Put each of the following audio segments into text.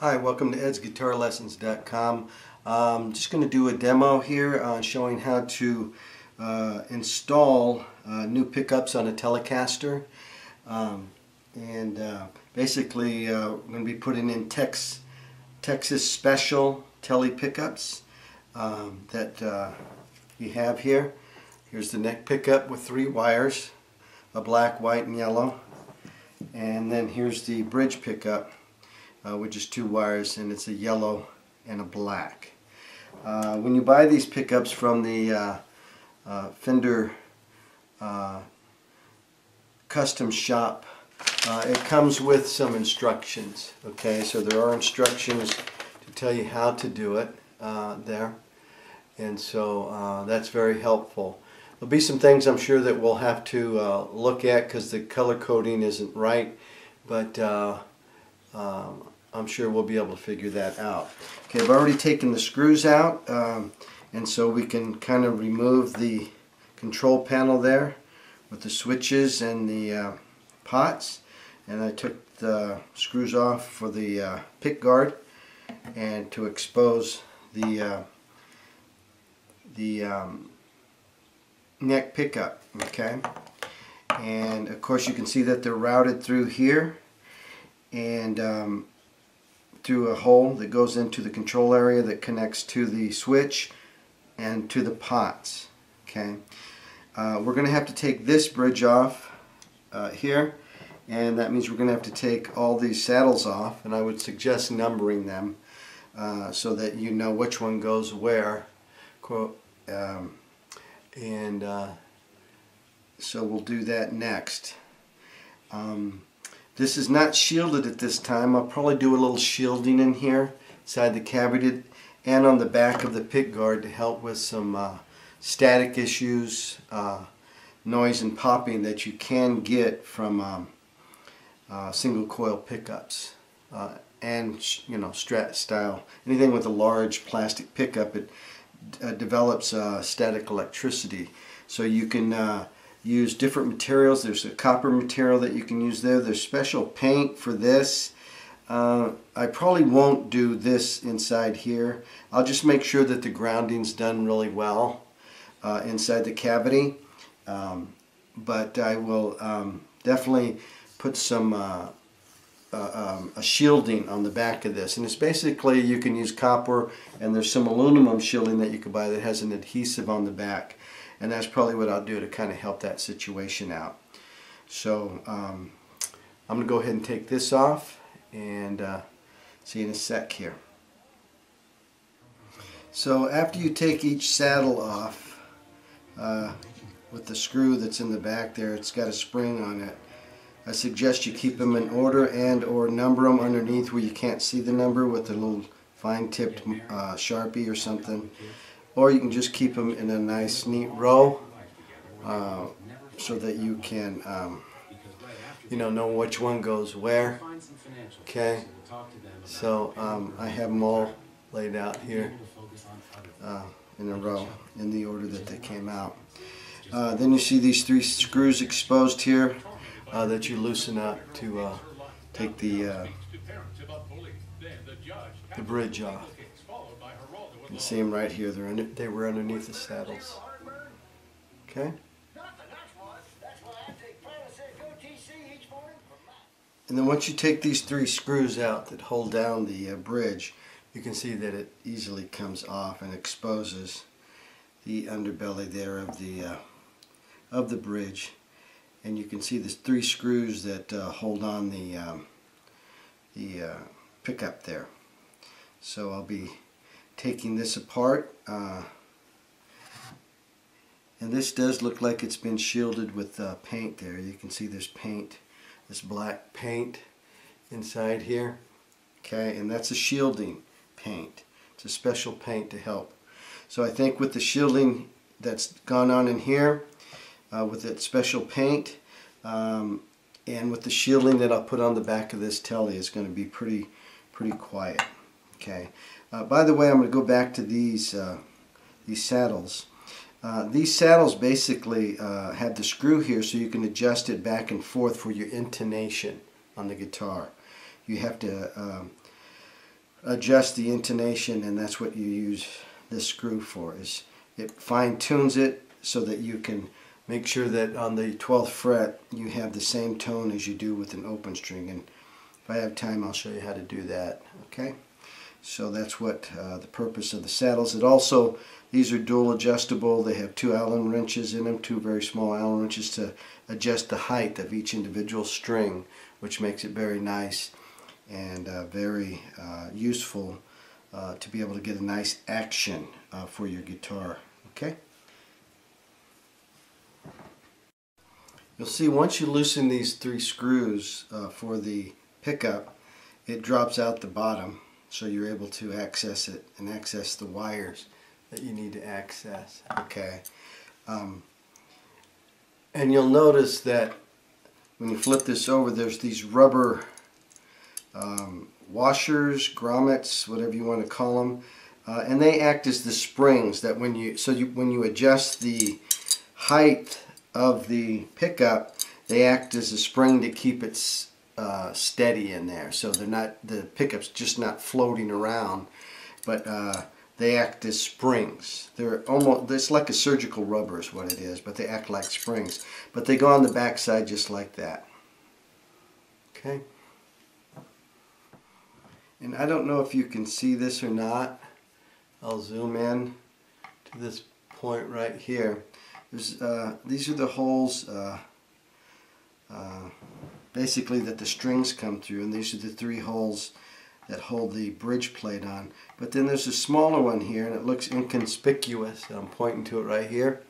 Hi, welcome to edsguitarlessons.com. I'm um, just going to do a demo here uh, showing how to uh, install uh, new pickups on a Telecaster. Um, and uh, basically uh, we're going to be putting in Tex, Texas Special Tele pickups um, that uh, you have here. Here's the neck pickup with three wires, a black, white, and yellow. And then here's the bridge pickup uh, just two wires and it's a yellow and a black. Uh, when you buy these pickups from the uh, uh Fender uh, custom shop uh, it comes with some instructions okay? So there are instructions to tell you how to do it there. And so that's very helpful. There'll be some things I'm sure that we'll have to look at because the color coding isn't right but um, I'm sure we'll be able to figure that out. Okay, I've already taken the screws out, um, and so we can kind of remove the control panel there with the switches and the uh, pots. And I took the screws off for the uh, pick guard and to expose the uh, the um, neck pickup. Okay, and of course you can see that they're routed through here, and um, through a hole that goes into the control area that connects to the switch and to the pots. Okay, uh, We're going to have to take this bridge off uh, here and that means we're going to have to take all these saddles off and I would suggest numbering them uh, so that you know which one goes where. Um, and uh, so we'll do that next. Um, this is not shielded at this time. I'll probably do a little shielding in here inside the cavity and on the back of the pick guard to help with some uh, static issues, uh, noise and popping that you can get from um, uh, single coil pickups uh, and you know strat style. Anything with a large plastic pickup it uh, develops uh, static electricity so you can use different materials. There's a copper material that you can use there. There's special paint for this. Uh, I probably won't do this inside here. I'll just make sure that the grounding's done really well uh, inside the cavity. Um, but I will um, definitely put some uh, uh, um, a shielding on the back of this and it's basically you can use copper and there's some aluminum shielding that you can buy that has an adhesive on the back and that's probably what I'll do to kind of help that situation out. So um, I'm going to go ahead and take this off and uh, see you in a sec here. So after you take each saddle off uh, with the screw that's in the back there, it's got a spring on it. I suggest you keep them in order and or number them underneath where you can't see the number with a little fine tipped uh, sharpie or something or you can just keep them in a nice neat row uh, so that you can um, you know know which one goes where. Okay? So um, I have them all laid out here uh, in a row in the order that they came out. Uh, then you see these three screws exposed here uh, that you loosen up to uh, take the uh, the bridge off you can see them right here. They're under, they were underneath the saddles. Okay? And then once you take these three screws out that hold down the uh, bridge, you can see that it easily comes off and exposes the underbelly there of the uh, of the bridge. And you can see the three screws that uh, hold on the um, the uh, pickup there. So I'll be taking this apart. Uh, and this does look like it's been shielded with uh, paint there. You can see there's paint, this black paint inside here. Okay, and that's a shielding paint. It's a special paint to help. So I think with the shielding that's gone on in here, uh, with that special paint, um, and with the shielding that I'll put on the back of this Tele, it's going to be pretty, pretty quiet. Okay. Uh, by the way, I'm going to go back to these uh, these saddles. Uh, these saddles basically uh, have the screw here so you can adjust it back and forth for your intonation on the guitar. You have to um, adjust the intonation and that's what you use this screw for is it fine tunes it so that you can make sure that on the 12th fret you have the same tone as you do with an open string and if I have time I'll show you how to do that okay so that's what uh, the purpose of the saddles. It also these are dual adjustable. They have two allen wrenches in them two very small allen wrenches to adjust the height of each individual string which makes it very nice and uh, very uh, useful uh, to be able to get a nice action uh, for your guitar okay? You'll see once you loosen these three screws uh, for the pickup, it drops out the bottom so you're able to access it and access the wires that you need to access. Okay. Um, and you'll notice that when you flip this over, there's these rubber um, washers, grommets, whatever you want to call them, uh, and they act as the springs that when you so you when you adjust the height of the pickup, they act as a spring to keep it uh, steady in there. So they're not the pickup's just not floating around, but uh, they act as springs. They're almost it's like a surgical rubber is what it is, but they act like springs. But they go on the back side just like that. Okay. And I don't know if you can see this or not. I'll zoom in to this point right here. Uh, these are the holes uh, uh, basically that the strings come through and these are the three holes that hold the bridge plate on. But then there's a smaller one here and it looks inconspicuous. I'm pointing to it right here.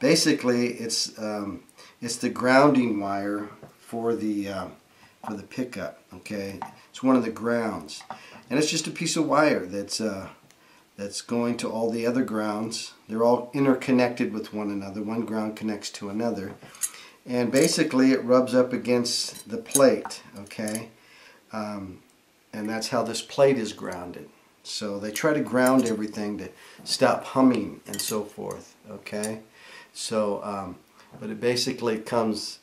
Basically it's um, it's the grounding wire for the uh, for the pickup. Okay, it's one of the grounds, and it's just a piece of wire that's uh, that's going to all the other grounds. They're all interconnected with one another. One ground connects to another. And basically it rubs up against the plate, okay? Um, and that's how this plate is grounded. So they try to ground everything to stop humming and so forth, okay? So, um, but it basically comes,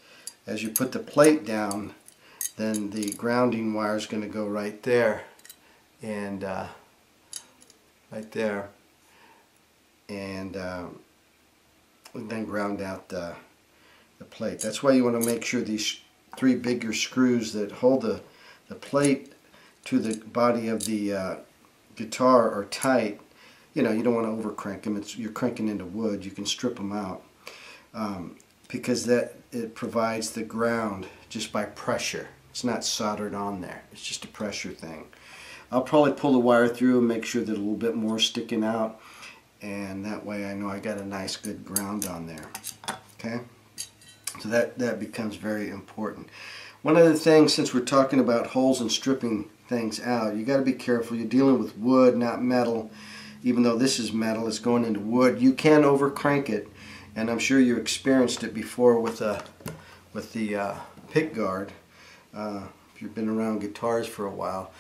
as you put the plate down, then the grounding wire is going to go right there. And uh, right there and um, then ground out the, the plate. That's why you want to make sure these three bigger screws that hold the, the plate to the body of the uh, guitar are tight. You know, you don't want to over crank them. It's, you're cranking into wood. You can strip them out um, because that it provides the ground just by pressure. It's not soldered on there. It's just a pressure thing. I'll probably pull the wire through and make sure that a little bit more sticking out and that way I know I got a nice good ground on there okay so that that becomes very important. One other thing since we're talking about holes and stripping things out you got to be careful. You're dealing with wood not metal. Even though this is metal it's going into wood. You can over crank it and I'm sure you experienced it before with a with the uh, pick guard. Uh, if you've been around guitars for a while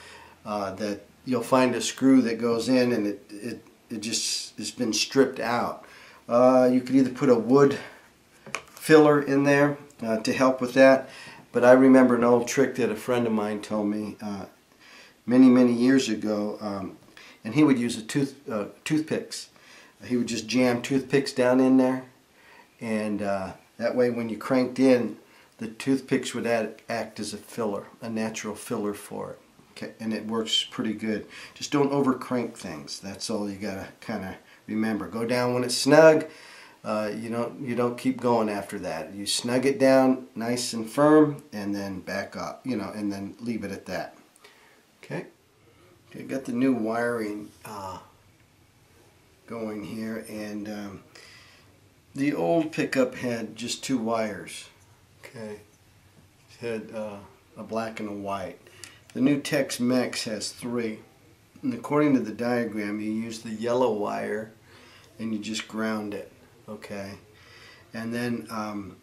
uh, that you'll find a screw that goes in and it, it, it just it's been stripped out. Uh, you could either put a wood filler in there uh, to help with that, but I remember an old trick that a friend of mine told me uh, many, many years ago, um, and he would use a tooth, uh, toothpicks. He would just jam toothpicks down in there, and uh, that way when you cranked in, the toothpicks would add, act as a filler, a natural filler for it. Okay, and it works pretty good. Just don't over crank things. That's all you gotta kind of remember. Go down when it's snug. Uh, you don't you don't keep going after that. You snug it down nice and firm, and then back up. You know, and then leave it at that. Okay. Okay, got the new wiring uh, going here, and um, the old pickup had just two wires. Okay, it had uh, a black and a white. The new Tex-Mex has three. And according to the diagram, you use the yellow wire and you just ground it, okay? And then um,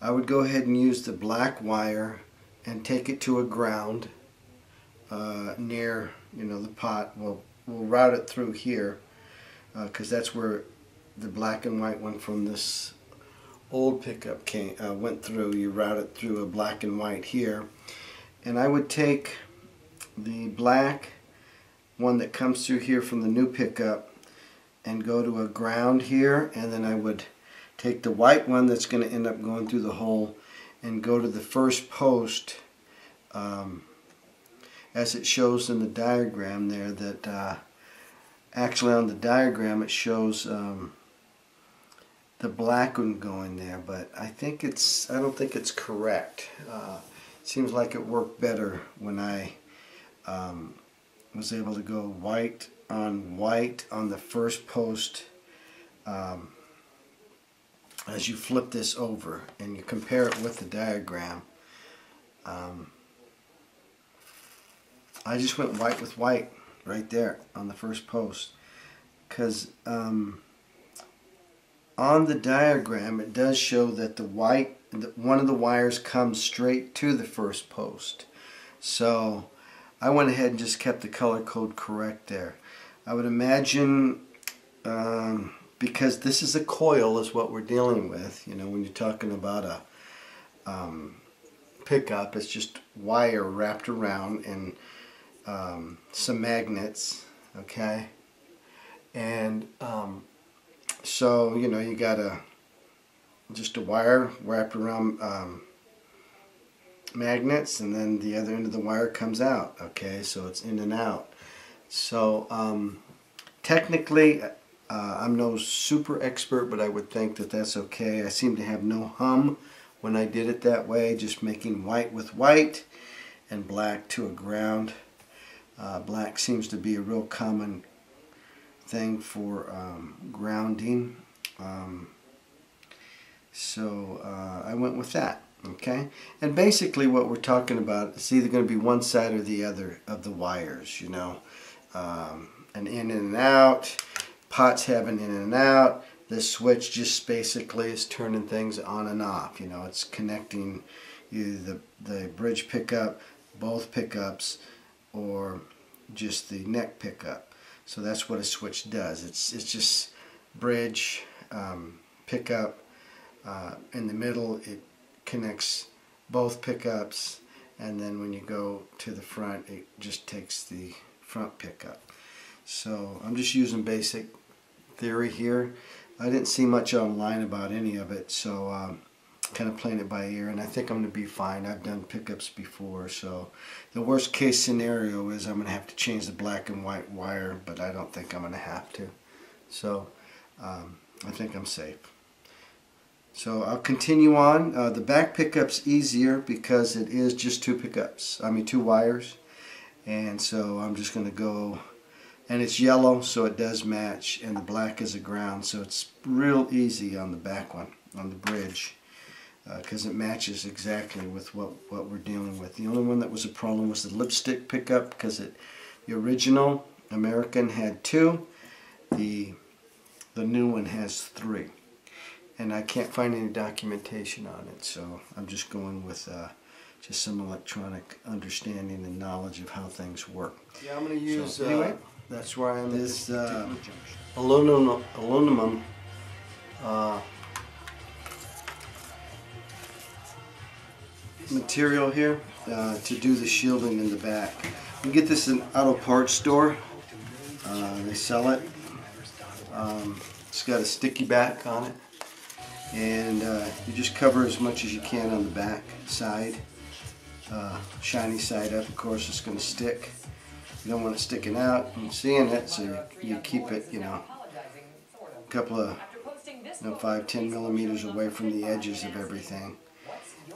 I would go ahead and use the black wire and take it to a ground uh, near, you know, the pot. We'll, we'll route it through here because uh, that's where the black and white one from this old pickup came, uh, went through. You route it through a black and white here. And I would take the black one that comes through here from the new pickup and go to a ground here and then I would take the white one that's going to end up going through the hole and go to the first post um, as it shows in the diagram there that uh, actually on the diagram it shows um, the black one going there but I think it's I don't think it's correct. Uh, seems like it worked better when I um, was able to go white on white on the first post um, as you flip this over and you compare it with the diagram um, I just went white with white right there on the first post. Because um, on the diagram it does show that the white one of the wires comes straight to the first post. So I went ahead and just kept the color code correct there I would imagine um, because this is a coil is what we're dealing with you know when you're talking about a um, pickup it's just wire wrapped around and um, some magnets, okay? And um, so, you know, you got a just a wire wrapped around um, magnets and then the other end of the wire comes out, okay? So it's in and out. So um, technically, uh, I'm no super expert, but I would think that that's okay. I seem to have no hum when I did it that way, just making white with white and black to a ground. Uh, black seems to be a real common thing for um, grounding. Um, so uh, I went with that. Okay, and basically what we're talking about is either going to be one side or the other of the wires. You know, um, an in and out. Pots have an in and out. This switch just basically is turning things on and off. You know, it's connecting either the, the bridge pickup, both pickups, or just the neck pickup. So that's what a switch does. It's, it's just bridge, um, pickup. Uh, in the middle it connects both pickups and then when you go to the front it just takes the front pickup. So I'm just using basic theory here. I didn't see much online about any of it so um, kind of playing it by ear and I think I'm going to be fine. I've done pickups before so the worst case scenario is I'm going to have to change the black and white wire but I don't think I'm going to have to. So um, I think I'm safe. So I'll continue on. Uh, the back pickup's easier because it is just two pickups, I mean two wires and so I'm just going to go and it's yellow so it does match and the black is a ground so it's real easy on the back one on the bridge because uh, it matches exactly with what, what we're dealing with. The only one that was a problem was the lipstick pickup because it the original American had two, the the new one has three. And I can't find any documentation on it, so I'm just going with uh, just some electronic understanding and knowledge of how things work. Yeah, I'm going to use, so, anyway, uh, that's where I am. This uh, aluminum, aluminum uh, material here uh, to do the shielding in the back. You get this in auto parts store. Uh, they sell it. Um, it's got a sticky back on it. And uh, you just cover as much as you can on the back side. Uh, shiny side up, of course, it's going to stick. You don't want it sticking out and seeing it, so you, you keep it, you know, a couple of, you know, 5, 10 millimeters away from the edges of everything.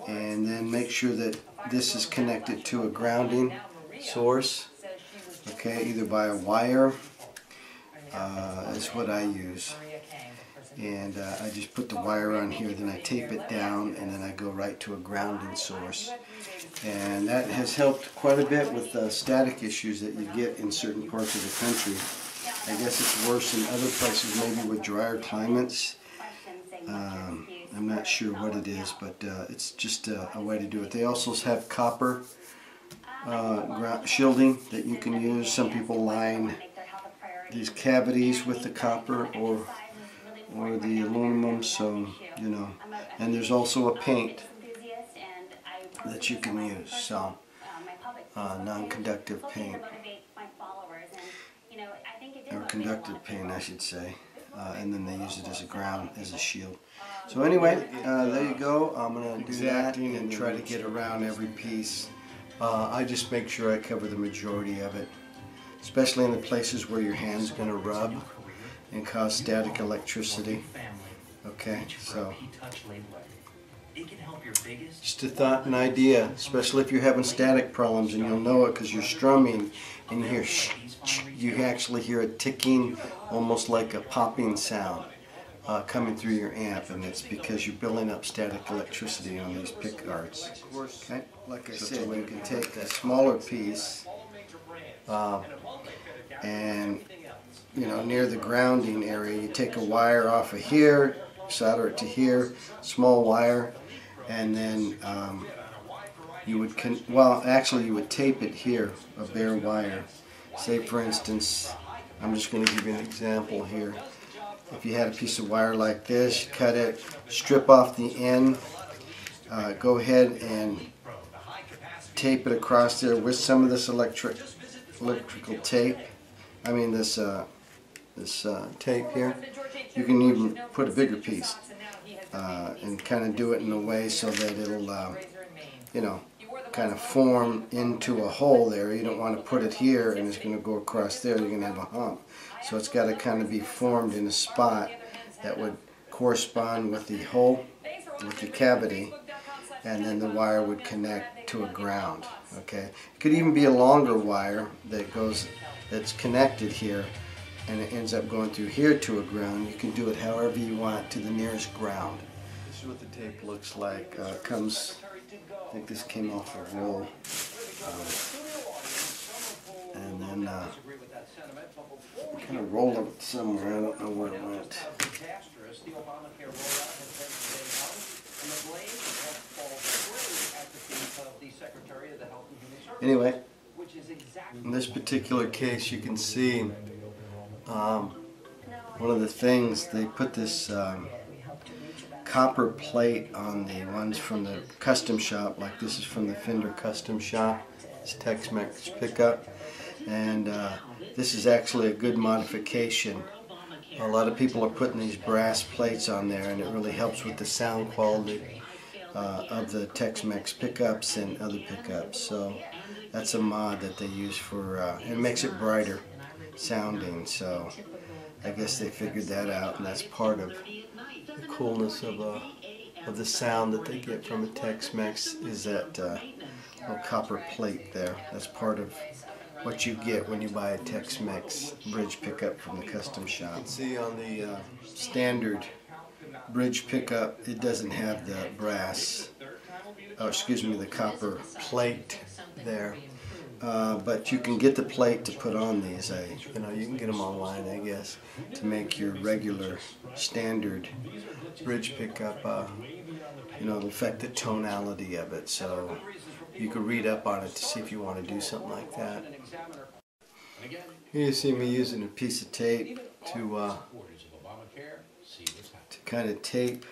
And then make sure that this is connected to a grounding source okay either by a wire uh, is what I use. And uh, I just put the wire on here then I tape it down and then I go right to a grounding source and that has helped quite a bit with the static issues that you get in certain parts of the country I guess it's worse in other places maybe with drier climates um, I'm not sure what it is, but uh, it's just a, a, way to do it. They also have copper uh, shielding that you can use. Some people line these cavities with the copper or or the aluminum, so you know. And there's also a paint that you can use, so uh, non-conductive paint. Or conductive paint, I should say. Uh, and then they use it as a ground, as a shield. So anyway, uh, there you go. I'm going to do that and try to get around every piece. Uh, I just make sure I cover the majority of it, especially in the places where your hand's going to rub and cause static electricity. Okay, so just a thought and idea, especially if you're having static problems and you'll know it because you're strumming and you hear shh, shh, you actually hear a ticking, almost like a popping sound uh, coming through your amp and it's because you're building up static electricity on these pick guards. Okay, like I said, you can take a smaller piece uh, and you know near the grounding area, you take a wire off of here, solder it to here, small wire, and then um, you would, well actually you would tape it here, a bare wire. Say for instance, I'm just going to give you an example here. If you had a piece of wire like this, cut it, strip off the end, uh, go ahead and tape it across there with some of this electric electrical tape. I mean this uh, this uh, tape here. You can even put a bigger piece uh, and kind of do it in a way so that it'll, uh, you know, kind of form into a hole there. You don't want to put it here and it's going to go across there. You're going to have a hump. So it's got to kind of be formed in a spot that would correspond with the hole, with the cavity, and then the wire would connect to a ground. Okay, it could even be a longer wire that goes, that's connected here and it ends up going through here to a ground. You can do it however you want to the nearest ground. This is what the tape looks like. Uh, comes, I think this came off a roll. Um, and then uh, kind of rolled it somewhere. I don't know where it went. Anyway, in this particular case you can see um, one of the things, they put this um, copper plate on the ones from the custom shop, like this is from the Fender custom shop, it's Tex-Mex pickup, and uh, this is actually a good modification. A lot of people are putting these brass plates on there and it really helps with the sound quality uh, of the Tex-Mex pickups and other pickups. So that's a mod that they use for, uh, it makes it brighter sounding. So I guess they figured that out, and that's part of the coolness of uh, of the sound that they get from a Tex-Mex is that uh, little copper plate there. That's part of what you get when you buy a Tex-Mex bridge pickup from the custom shop. see on the uh, standard bridge pickup, it doesn't have the brass, oh, excuse me, the copper plate there. Uh, but you can get the plate to put on these. I, you know, you can get them online, I guess, to make your regular standard bridge pickup. Uh, you know, it'll affect the tonality of it. So you could read up on it to see if you want to do something like that. Here you see me using a piece of tape to uh, to kind of tape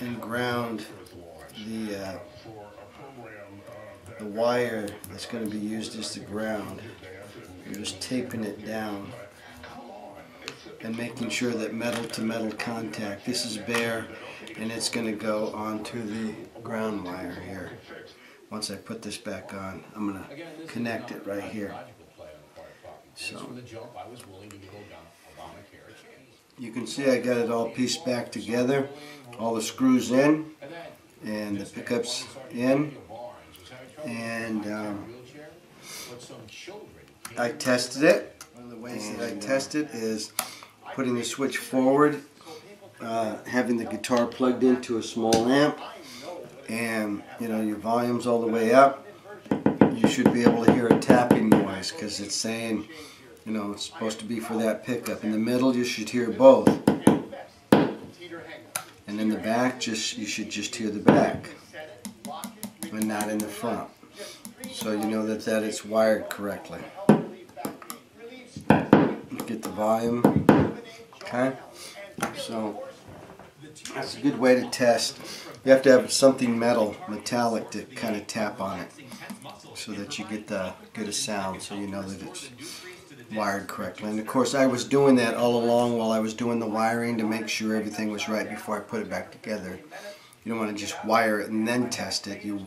and ground the uh, the wire that's going to be used as the ground. You're just taping it down and making sure that metal to metal contact. This is bare and it's going to go onto the ground wire here. Once I put this back on, I'm going to connect it right here. So you can see I got it all pieced back together, all the screws in and the pickups in and um, I tested it. One of the ways that I test it is putting the switch forward, uh, having the guitar plugged into a small amp, and you know your volume's all the way up. You should be able to hear a tapping noise because it's saying, you know, it's supposed to be for that pickup. In the middle, you should hear both, and in the back, just you should just hear the back and not in the front. So you know that that is wired correctly. Get the volume. Okay? So that's a good way to test. You have to have something metal, metallic to kind of tap on it so that you get the get a sound so you know that it's wired correctly. And of course I was doing that all along while I was doing the wiring to make sure everything was right before I put it back together. You don't want to just wire it and then test it. You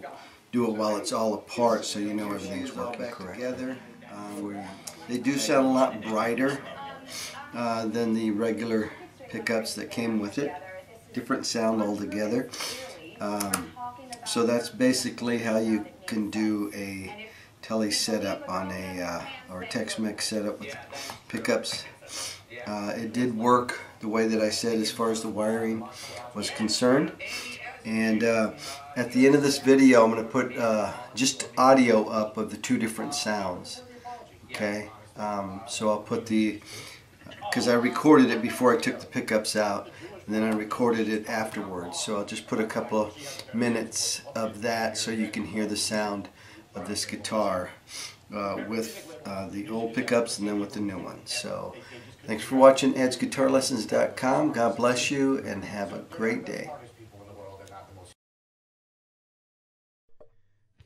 do it while it's all apart so you know everything's working correctly. Um, they do sound a lot brighter uh, than the regular pickups that came with it. Different sound altogether. Um, so that's basically how you can do a tele setup on a uh, or Tex-Mex setup with pickups. Uh, it did work the way that I said as far as the wiring was concerned. And uh, at the end of this video, I'm going to put uh, just audio up of the two different sounds. Okay, um, so I'll put the because I recorded it before I took the pickups out and then I recorded it afterwards. So I'll just put a couple minutes of that so you can hear the sound of this guitar uh, with uh, the old pickups and then with the new ones so thanks for watching edsguitarlessons.com God bless you and have a great day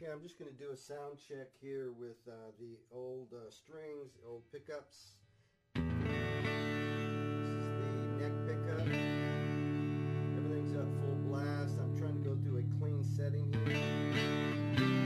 Okay, I'm just going to do a sound check here with uh, the old uh, strings, old pickups. This is the neck pickup. Everything's at full blast. I'm trying to go through a clean setting here.